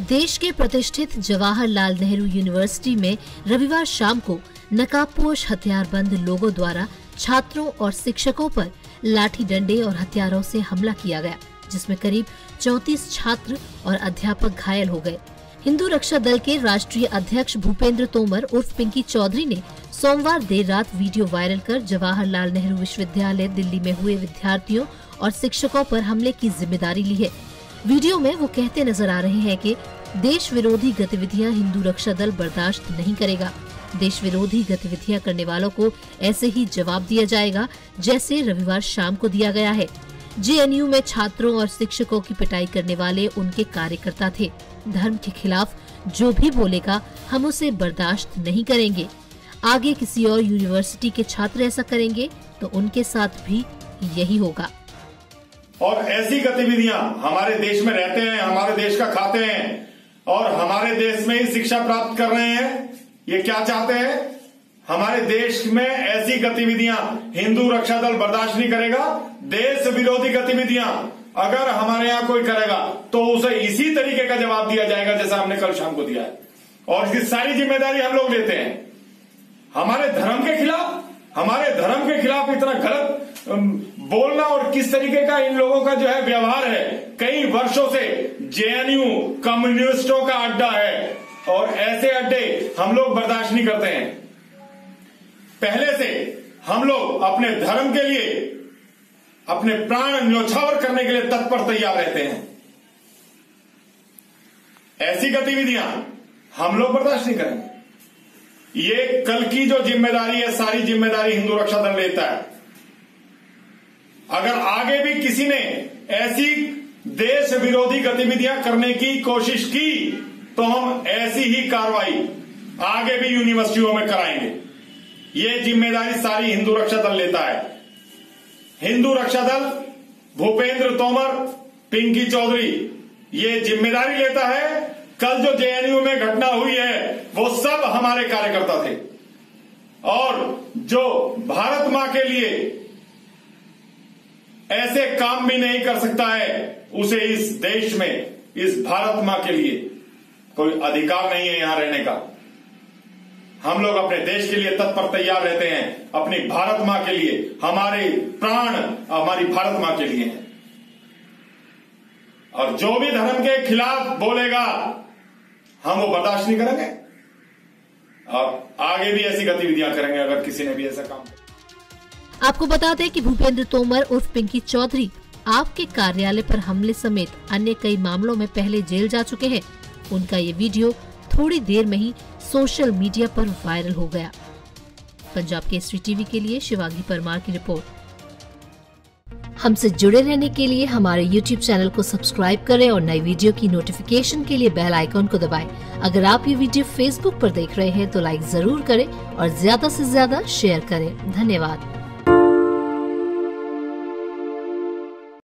देश के प्रतिष्ठित जवाहरलाल नेहरू यूनिवर्सिटी में रविवार शाम को नकाबपोश हथियारबंद लोगों द्वारा छात्रों और शिक्षकों पर लाठी डंडे और हथियारों से हमला किया गया, जिसमें करीब 34 छात्र और अध्यापक घायल हो गए। हिंदू रक्षा दल के राष्ट्रीय अध्यक्ष भूपेंद्र तोमर उर्फ़ पिंकी चौधरी ने सोमवार देर रात वीडियो वायरल कर जवाहरलाल नेहरू विश्वविद्यालय दिल्ली में हुए विद्यार्थियों और शिक्षकों पर हमले की ज़िम्मेदारी ली है। वीडियो में वो कहते नज़र आ रहे हैं कि देश विरोधी गतिविधियाँ हिंदू रक्षा दल बर्दाश्त नहीं करेगा। देश विरोधी गतिविधियाँ करने वालों को ऐसे ही जवाब दिया जाएगा जैसे रविवार शाम को दिया गया है। जेएनयू में छात्रों और शिक्षकों की पिटाई करने वाले उनके कार्यकर्ता थे। धर्म के खिलाफ जो भी बोलेगा, हम उसे बर्दाश्त नहीं करेंगे। आगे किसी और यूनिवर्सिटी के छात्र ऐसा करेंगे तो उनके साथ भी यही होगा। और ऐसी गतिविधियाँ हमारे देश में रहते हैं, हमारे देश का खाते हैं, और हमारे देश में ही शिक्षा प्राप्त कर रहे हैं, ये क्या चाहते हैं? हमारे देश में ऐसी गतिविधियाँ, हिंदू रक्षा दल बर्दाश्त नहीं करेगा, देश विरोधी गतिविधियाँ अगर हमारे यहाँ कोई करेगा तो उसे इसी तरीके का जवाब दिया जाएगा जैसा हमने कल शाम को दिया है। और इसकी सारी ज़िम्मेदारी हम लोग लेते हैं। हमारे धर्म के खिलाफ, हमारे धर्म के खिलाफ इतना गलत बोलना और किस तरीके का इन लोगों का जो है व्यवहार है? कई वर्षों से जेएनयू कम्युनिस्टों का अड्डा है और ऐसे अड्डे हम लोग बर्दाश्त नहीं करते हैं। पहले से हम लोग अपने धर्म के लिए, अपने प्राण न्यौछावर करने के लिए तत्पर तैयार रहते हैं। ऐसी गतिविधियाँ हम लोग बर्दाश्त नहीं करेंगे। ये कल की जो ज़िम्मेदारी है, सारी ज़िम्मेदारी हिंदू रक्षा दल लेता है। अगर आगे भी किसी ने ऐसी देश विरोधी गतिविधियाँ करने की कोशिश की तो हम ऐसी ही कार्रवाई आगे भी यूनिवर्सिटियों में कराएँगे। ये ज़िम्मेदारी सारी हिंदू रक्षा दल लेता है। हिंदू रक्षा दल, भूपेंद्र तोमर, पिंकी चौधरी, ये ज़िम्मेदारी लेता है, कल जो जेएनयू में घटना हुई है, वो सब हमारे कार्यकर्ता थे। और जो भारत माँ के लिए ऐसे काम भी नहीं कर सकता है उसे इस देश में, इस भारत माँ के लिए। कोई अधिकार नहीं है यहाँ रहने का। हम लोग अपने देश के लिए तत्पर तैयार रहते हैं, अपनी भारत माँ के लिए। हमारे प्राण हमारी भारत माँ के लिए हैं। और जो भी धर्म के खिलाफ बोलेगा, हम वो बर्दाश्त नहीं करेंगे। और आगे भी ऐसी गतिविधियाँ करेंगे अगर किसी ने भी ऐसा काम आपको बता दें कि भूपेंद्र तोमर उर्फ़ पिंकी चौधरी आपके कार्यालय पर हमले समेत अन्य कई मामलों में पहले जेल जा चुके हैं। उनका ये वीडियो थोड़ी देर में ही सोशल मीडिया पर वायरल हो गया। पंजाब केसरी टीवी के लिए शिवांगी परमार की रिपोर्ट। हमसे जुड़े रहने के लिए हमारे YouTube चैनल को सब्सक्राइब करें और नई वीडियो की नोटिफिकेशन के लिए बेल आइकॉन को दबाएँ। अगर आप ये वीडियो Facebook पर देख रहे हैं तो लाइक ज़रूर करें और ज़्यादा से ज़्यादा शेयर करें। धन्यवाद।